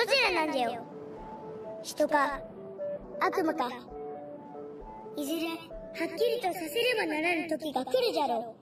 どちらなんだよ。人か悪魔か。いずれはっきりとさせればならぬ時が来るじゃろう。